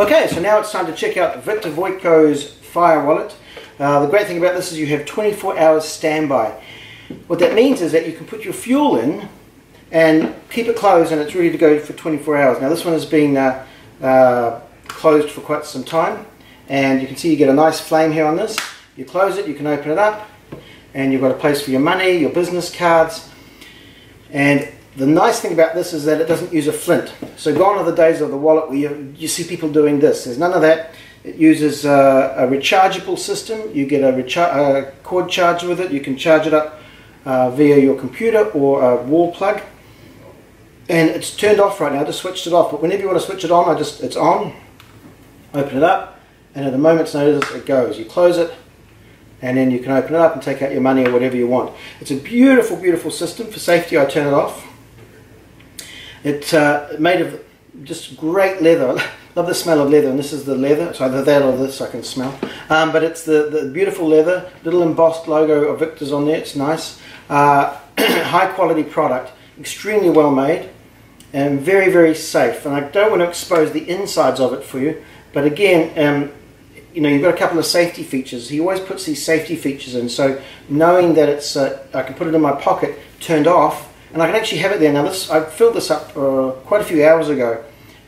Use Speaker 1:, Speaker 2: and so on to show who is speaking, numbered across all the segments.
Speaker 1: Okay, so now it's time to check out Victor Voitko's Fire Wallet. Uh, the great thing about this is you have 24 hours standby. What that means is that you can put your fuel in and keep it closed and it's ready to go for 24 hours. Now this one has been uh, uh, closed for quite some time and you can see you get a nice flame here on this. You close it, you can open it up and you've got a place for your money, your business cards and the nice thing about this is that it doesn't use a flint. So gone are the days of the wallet where you, you see people doing this. There's none of that. It uses a, a rechargeable system. You get a, a, cord charger with it. You can charge it up uh, via your computer or a wall plug. And it's turned off right now. I just switched it off. But whenever you want to switch it on, I just it's on. Open it up, and at a moment's notice, it goes. You close it, and then you can open it up and take out your money or whatever you want. It's a beautiful, beautiful system. For safety, I turn it off. It's uh, made of just great leather. I love the smell of leather, and this is the leather. It's either that or this I can smell. Um, but it's the, the beautiful leather, little embossed logo of Victor's on there. It's nice. Uh, high quality product, extremely well made, and very, very safe. And I don't want to expose the insides of it for you, but again, um, you know, you've got a couple of safety features. He always puts these safety features in. So knowing that it's, uh, I can put it in my pocket, turned off, and I can actually have it there. Now this, I filled this up uh, quite a few hours ago.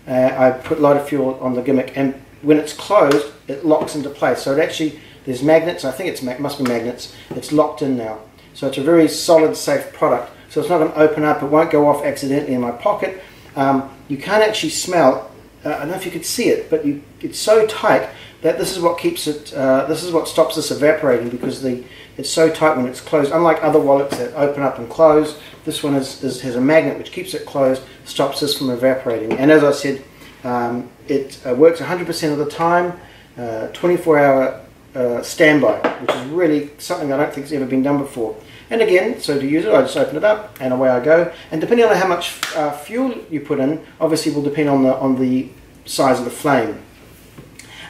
Speaker 1: Uh, I put of fuel on the gimmick and when it's closed, it locks into place. So it actually, there's magnets, I think it must be magnets, it's locked in now. So it's a very solid, safe product. So it's not going to open up, it won't go off accidentally in my pocket. Um, you can't actually smell, uh, I don't know if you could see it, but you, it's so tight that this is what keeps it, uh, this is what stops this evaporating because the it's so tight when it's closed. Unlike other wallets that open up and close, this one is, is has a magnet which keeps it closed, stops this from evaporating. And as I said, um, it uh, works 100% of the time, 24-hour uh, uh, standby, which is really something I don't think has ever been done before. And again, so to use it, I just open it up and away I go. And depending on how much uh, fuel you put in, obviously will depend on the on the size of the flame.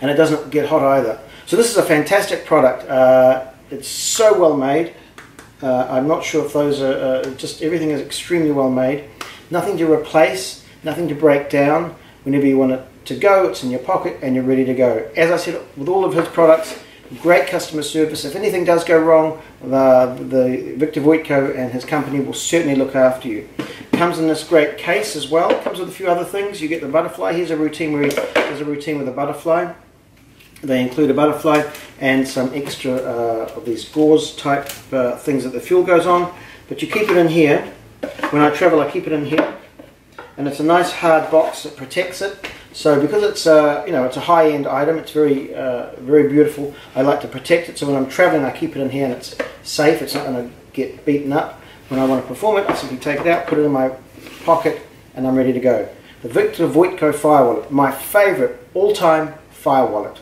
Speaker 1: And it doesn't get hot either. So this is a fantastic product. Uh, it's so well made. Uh, I'm not sure if those are uh, just everything is extremely well made. Nothing to replace, nothing to break down. Whenever you want it to go, it's in your pocket and you're ready to go. As I said, with all of his products, great customer service. If anything does go wrong, the, the Victor Voitko and his company will certainly look after you. Comes in this great case as well. Comes with a few other things. You get the butterfly. Here's a routine where he does a routine with a butterfly. They include a butterfly and some extra uh, of these gauze type uh, things that the fuel goes on. But you keep it in here. When I travel, I keep it in here. And it's a nice hard box that protects it. So because it's a, you know, it's a high-end item, it's very, uh, very beautiful. I like to protect it. So when I'm traveling, I keep it in here and it's safe. It's not going to get beaten up. When I want to perform it, I simply take it out, put it in my pocket, and I'm ready to go. The Victor Voitko Fire Wallet, my favorite all-time fire wallet.